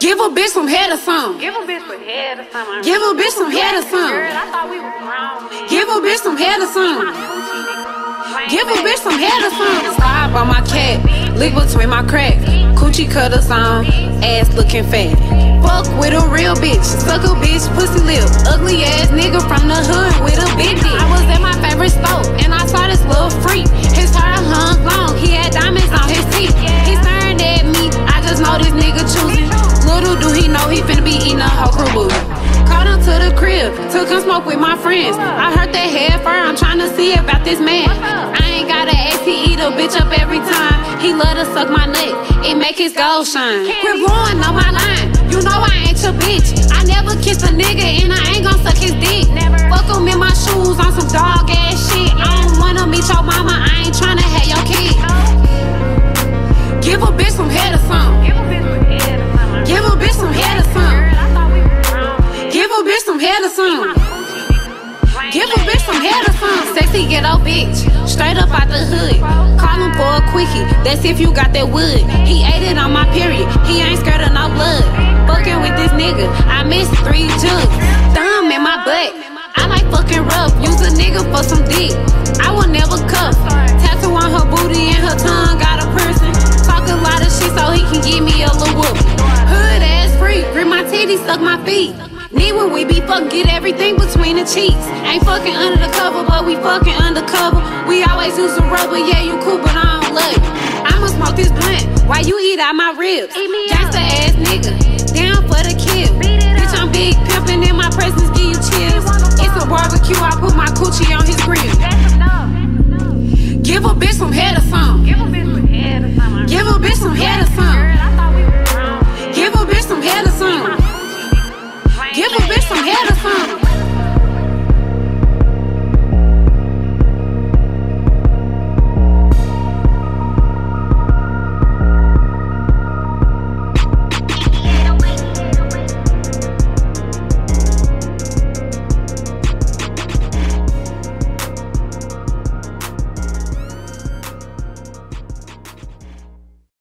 Give a bitch some head or something. Give a bitch some head or something. Give a bitch some head or something. Girl, I thought we was grown. man. Give a bitch some head or something. Give a bitch some head or something. Slide on my cat, lick between my crack. Coochie cutters on, ass looking fat. Fuck with a real bitch, suck a bitch, pussy lip. Ugly ass nigga from the hood with a big dick. I was at my favorite store and Called him to the crib to come smoke with my friends. I heard that hair fur, I'm tryna see about this man. I ain't gotta ask, he eat a bitch up every time. He love to suck my neck, it make his gold shine. Quit blowing on my line, you know I Give a bitch some head or something. Sexy ghetto bitch, straight up out the hood. Call him for a quickie, that's if you got that wood. He ate it on my period, he ain't scared of no blood. Fucking with this nigga, I miss three jugs. Thumb in my butt, I like fucking rough. Use a nigga for some dick, I will never cuff. Tattoo on her booty and her tongue got a person. Talk a lot of shit so he can give me a little whoop. Hood ass freak, grip my titties, suck my feet. Need when we be fucking, get everything between the cheeks. Ain't fucking under the cover, but we fucking undercover. We always use the rubber, yeah, you cool, but I don't love you. I'ma smoke this blunt while you eat out my ribs. Gangsta ass nigga, down for the